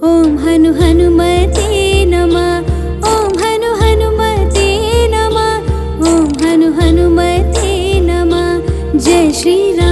ॐ हनु हनुमते नमः। ॐ हनु हनुमते नमः। ॐ हनु हनुमते नमः। जय श्रीराम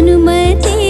अनुमति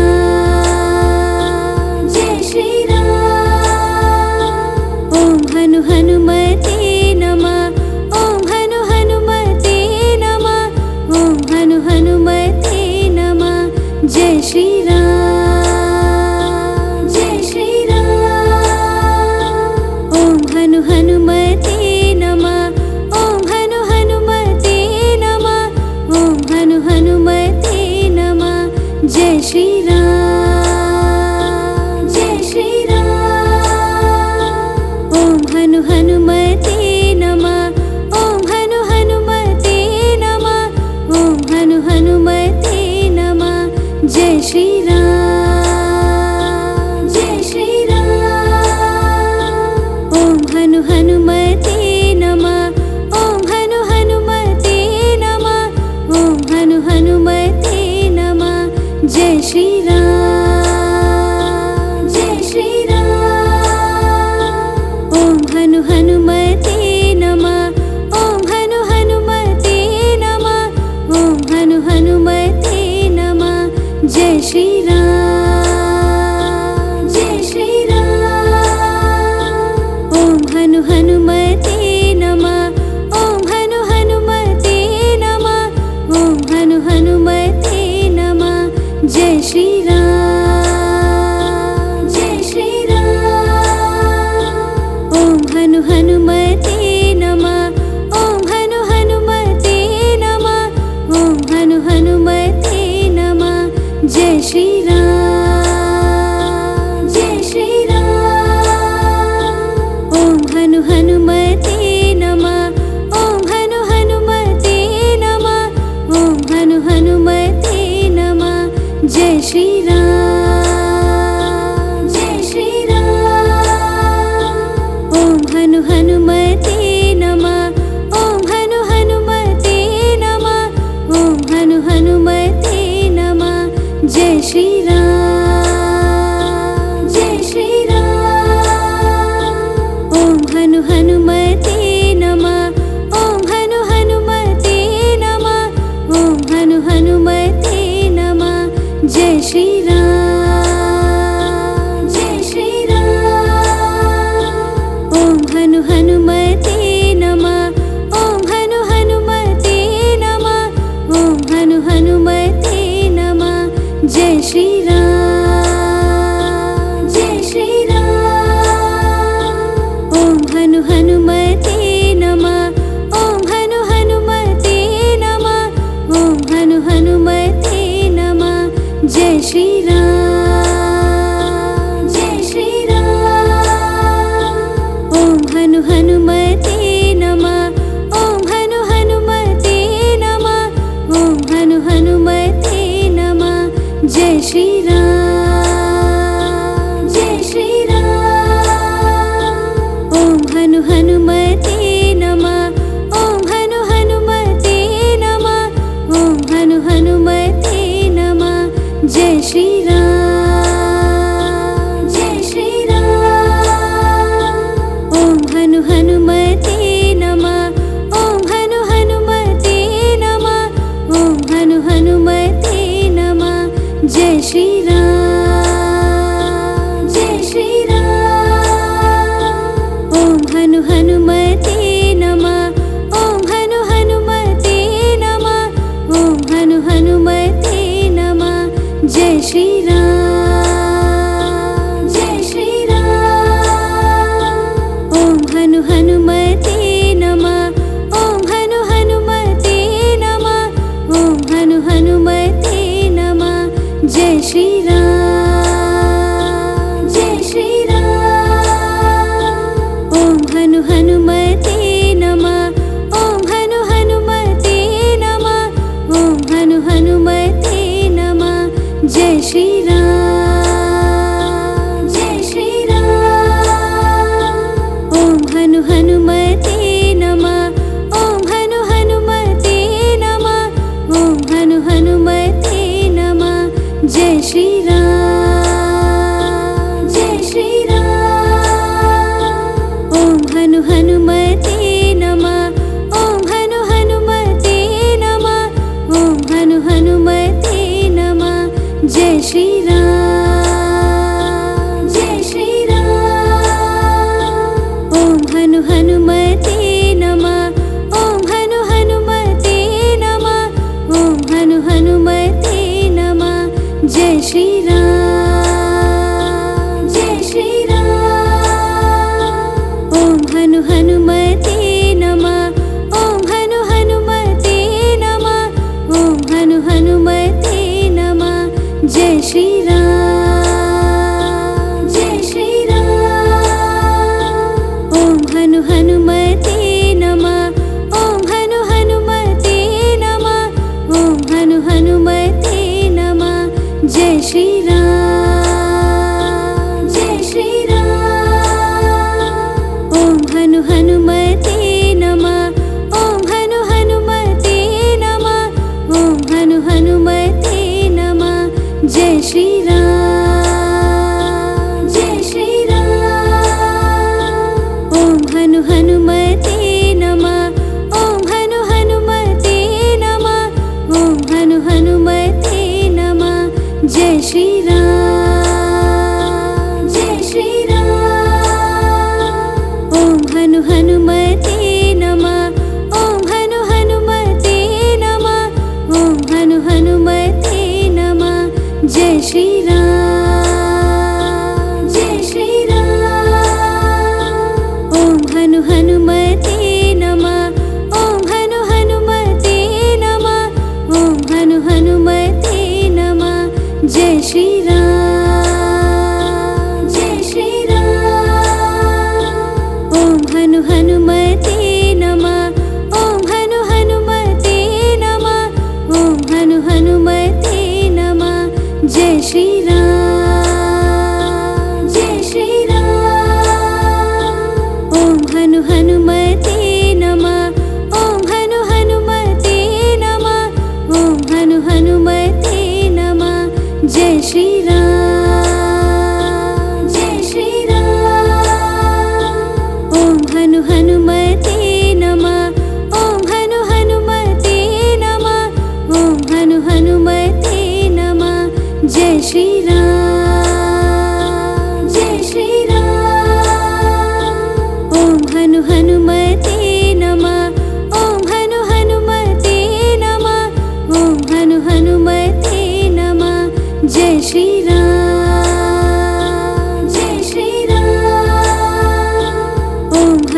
हनुमते नमः। जय श्रीराम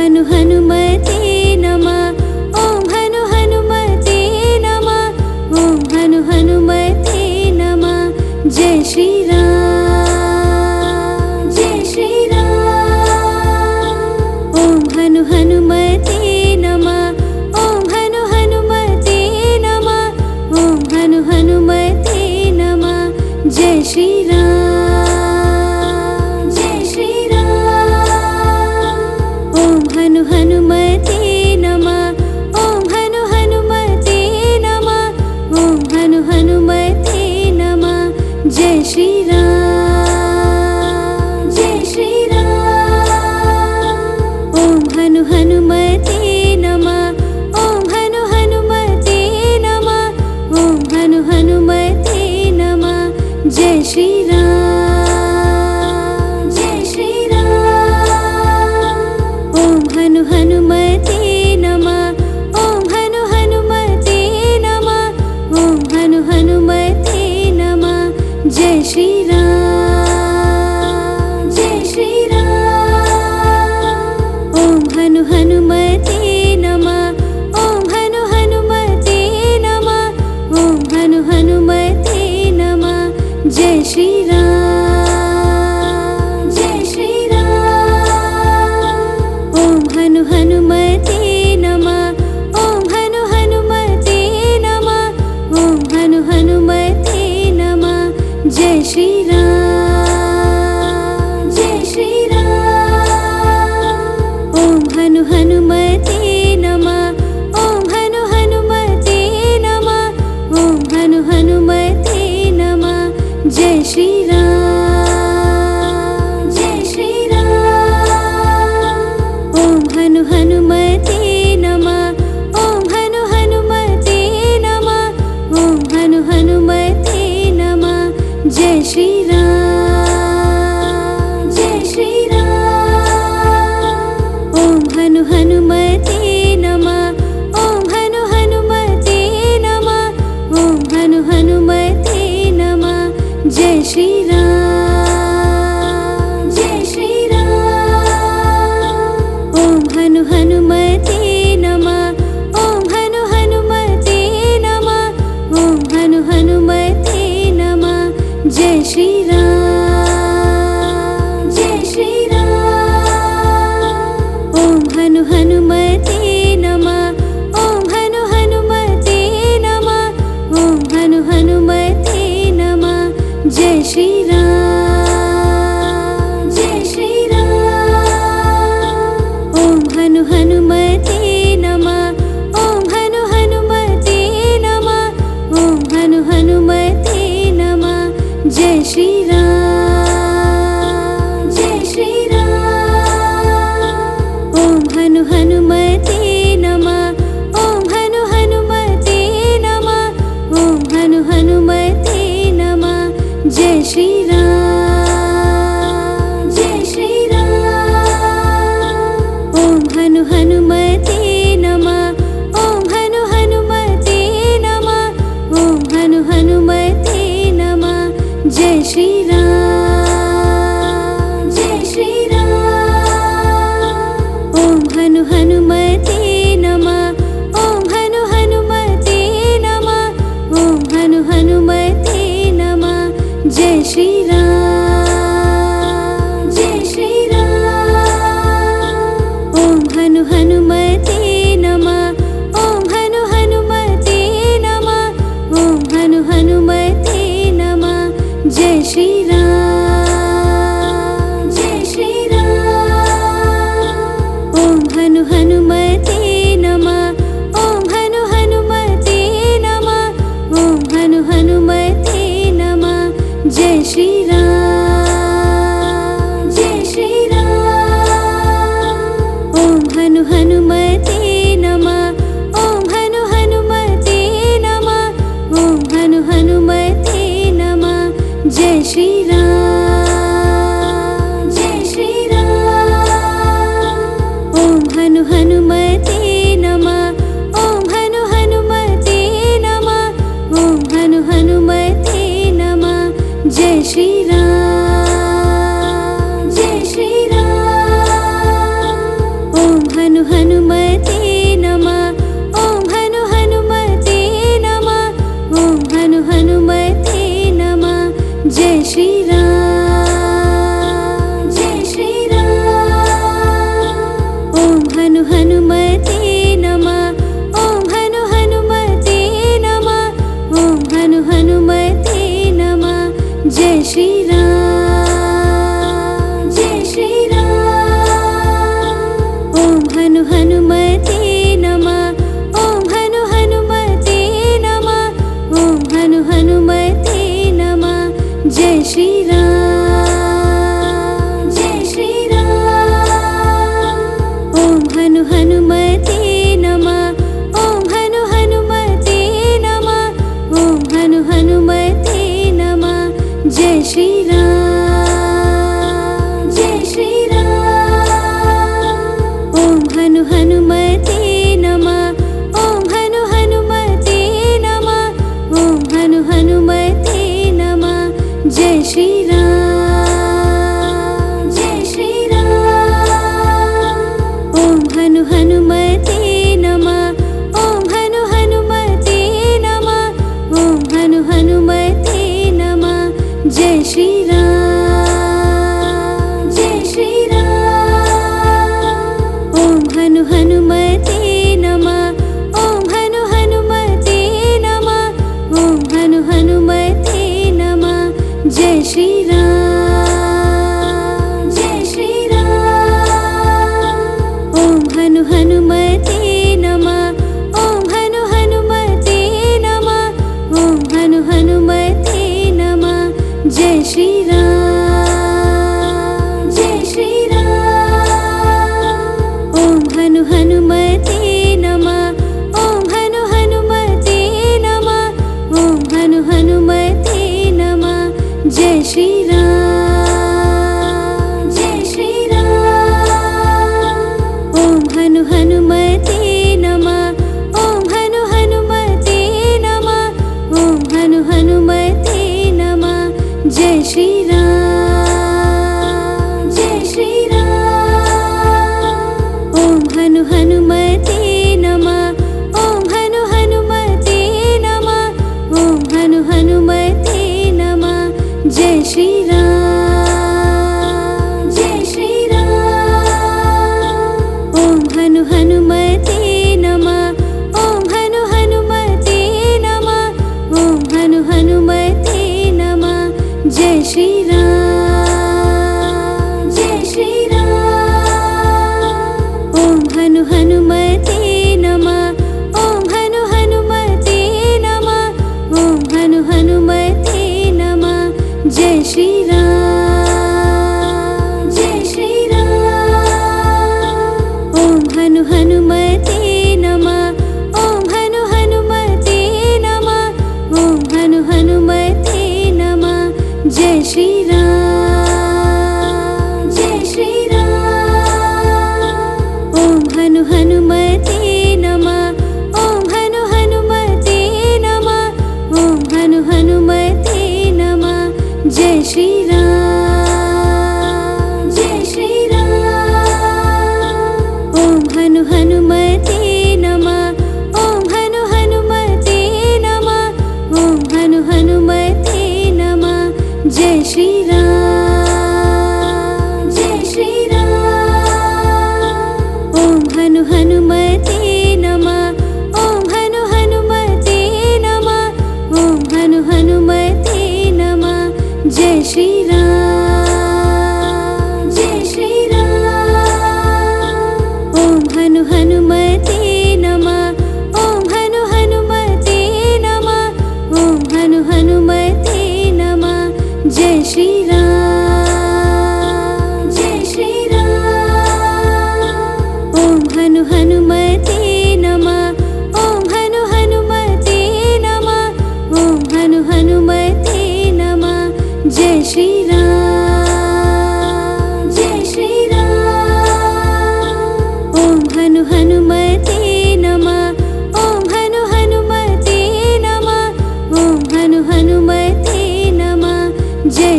हनुमते जय श्रीराम। श्री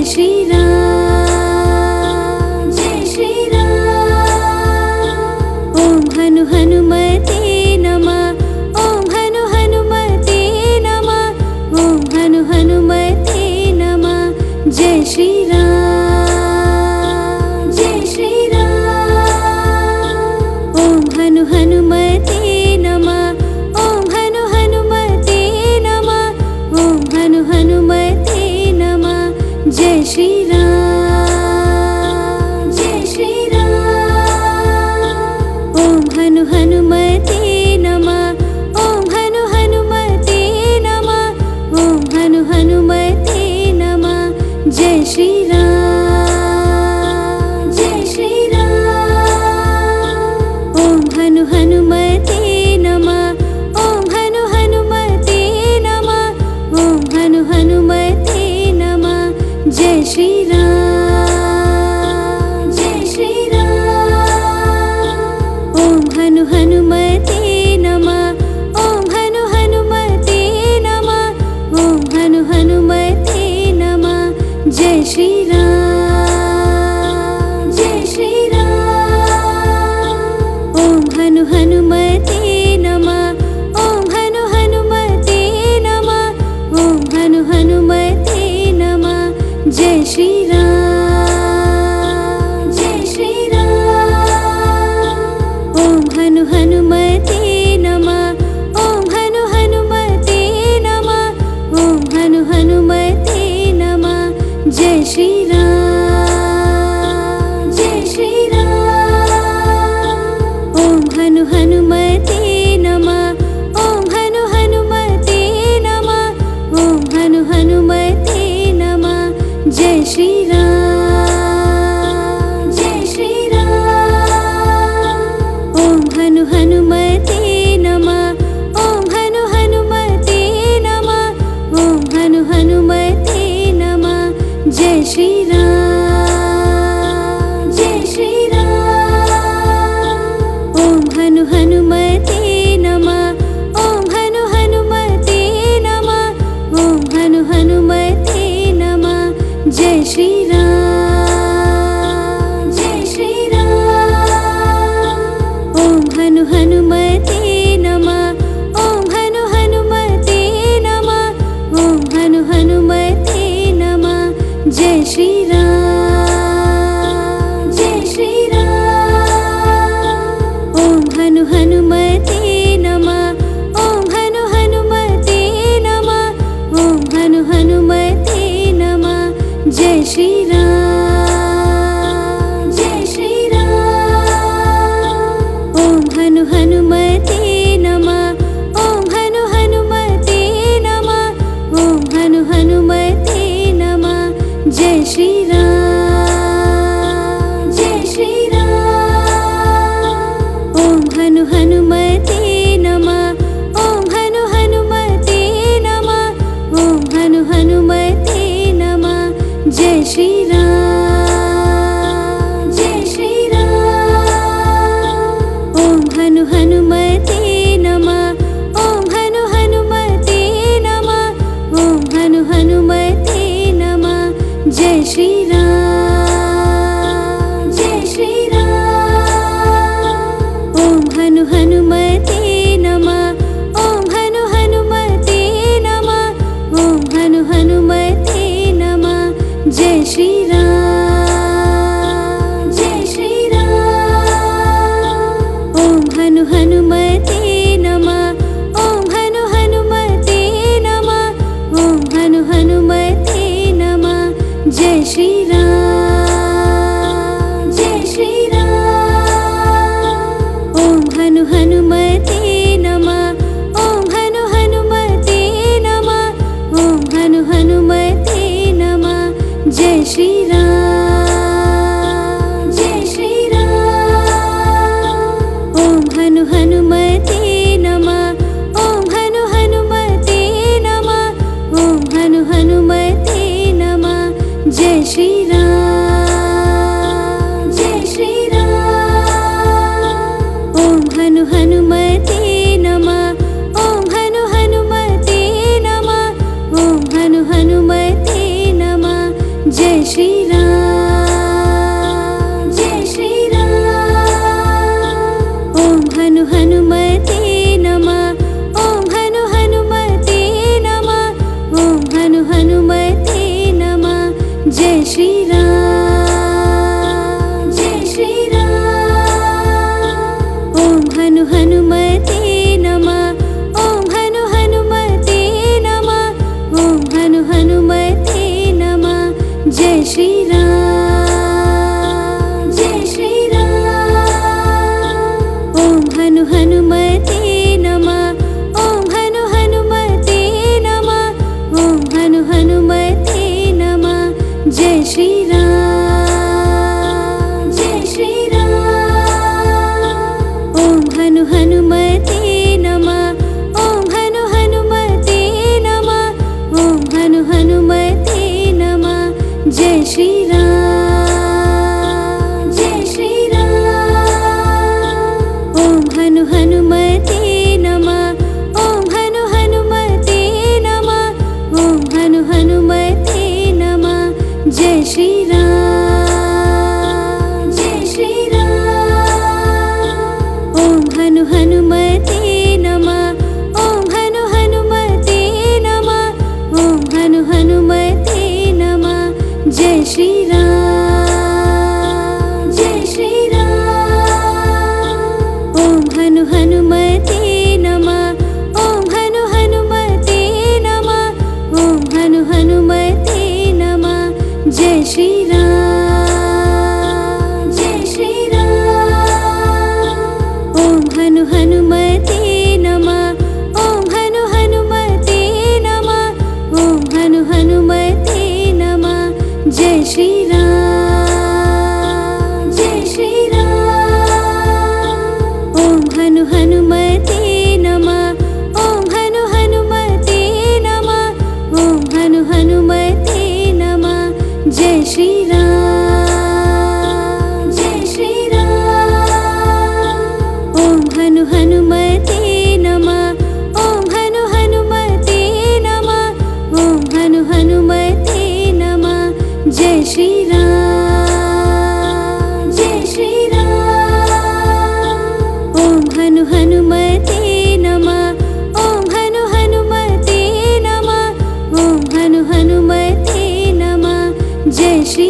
जय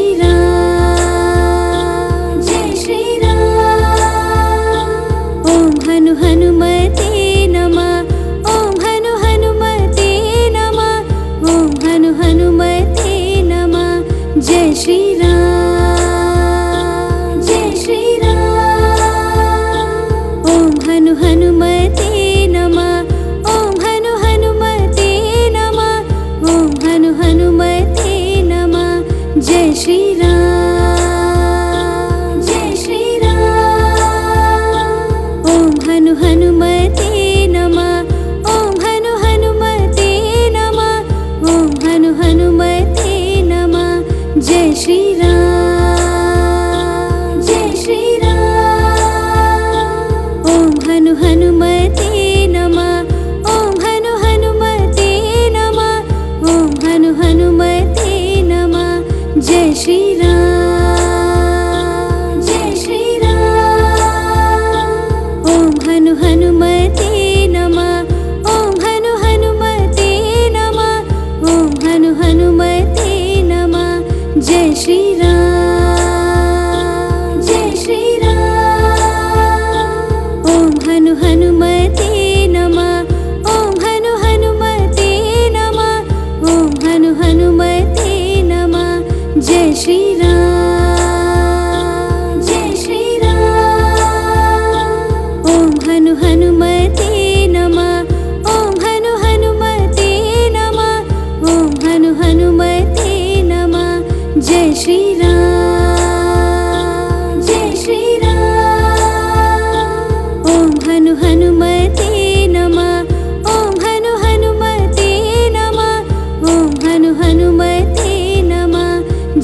श्रीराम। जय श्रीराम। ॐ हनु हनुमते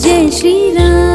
जय श्रीराम।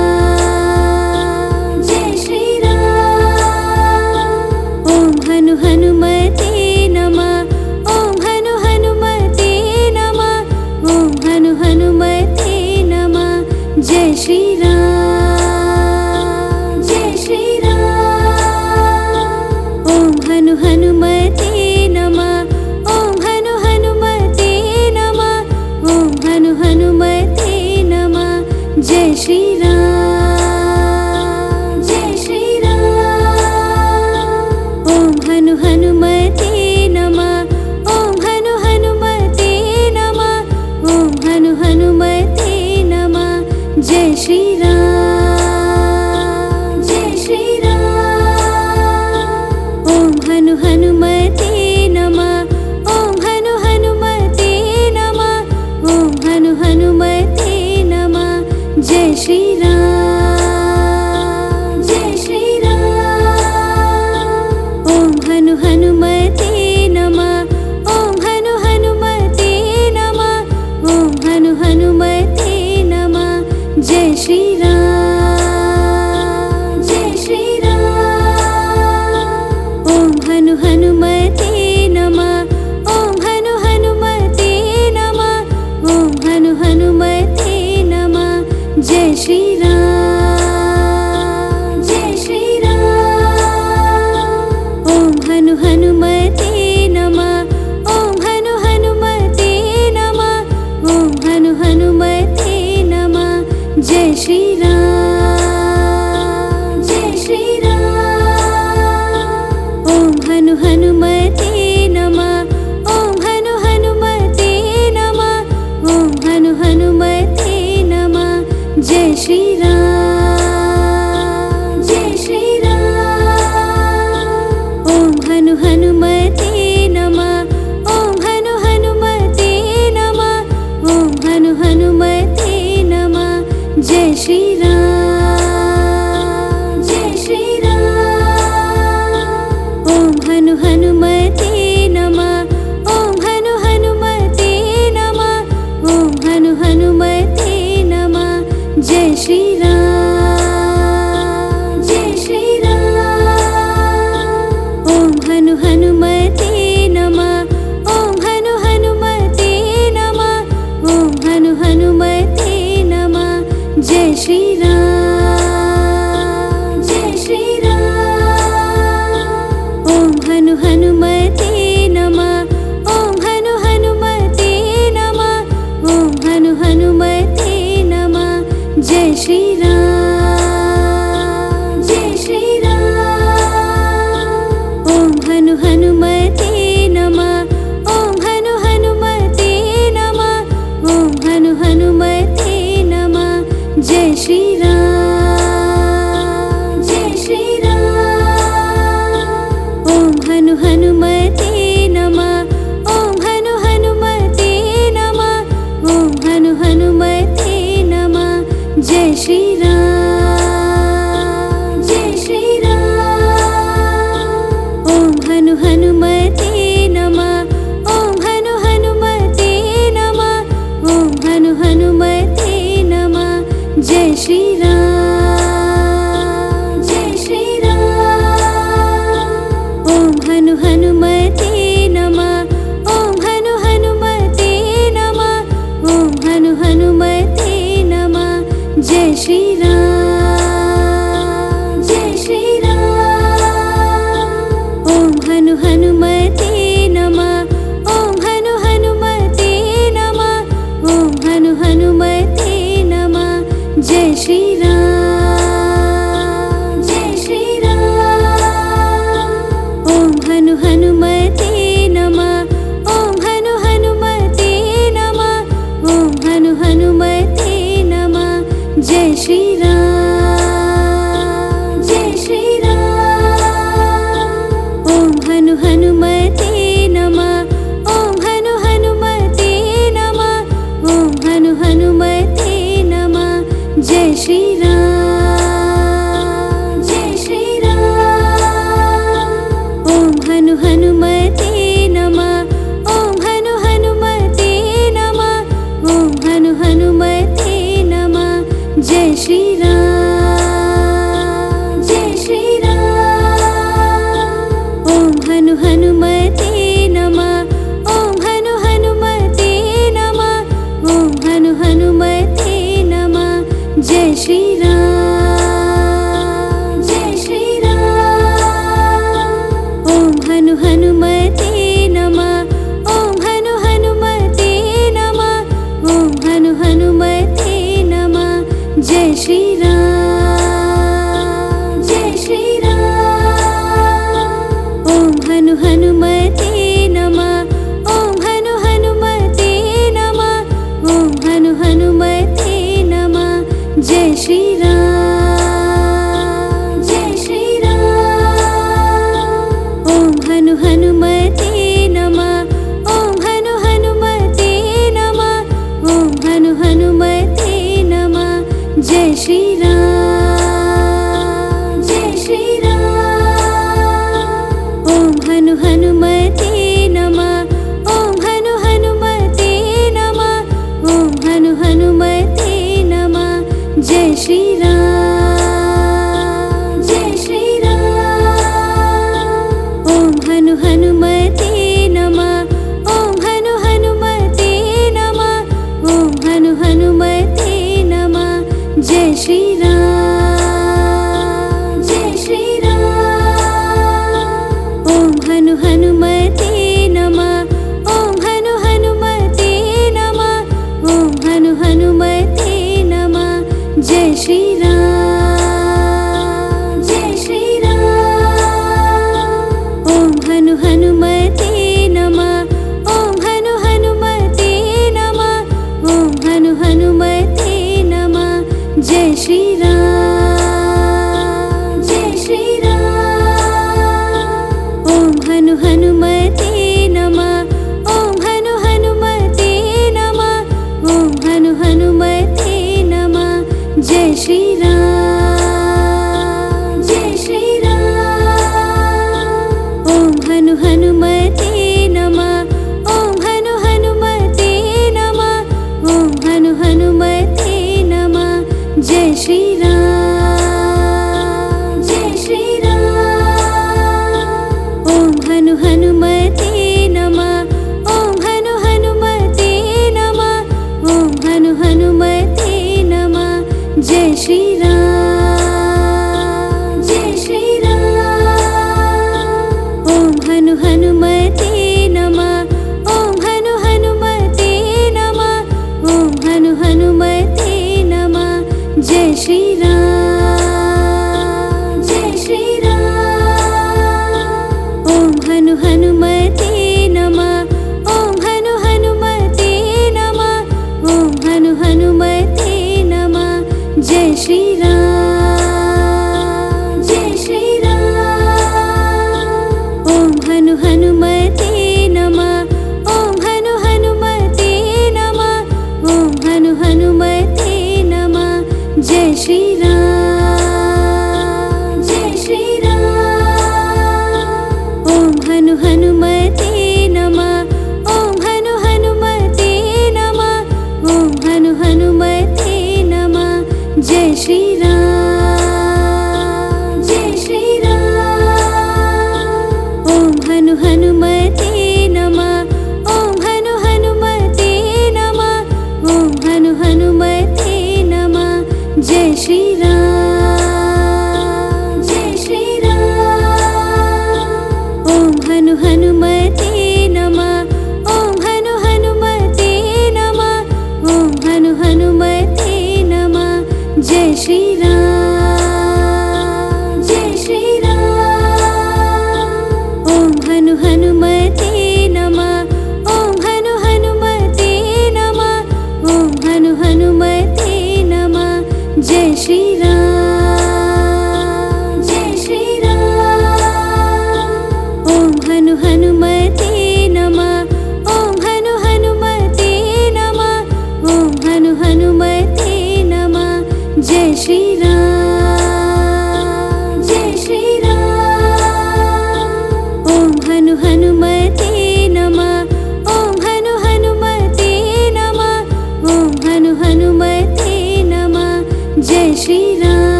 ॐ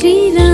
श्रीराम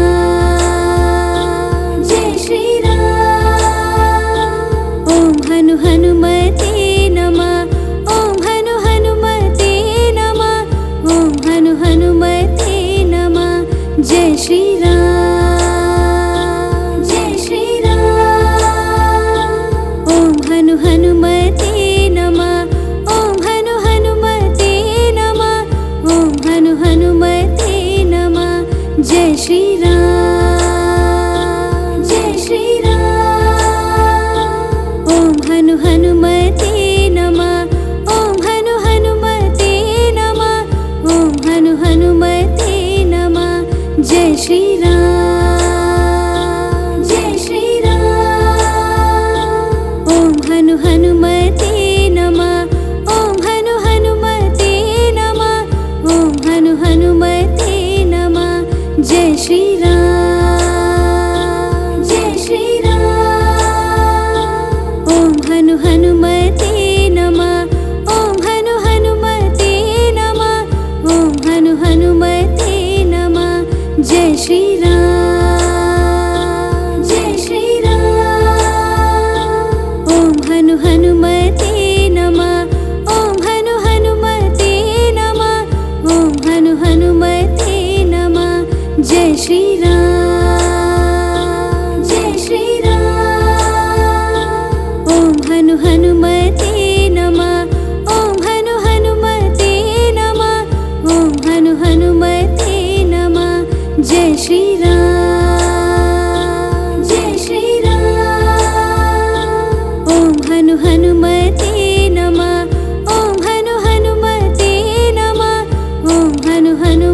ॐ हनु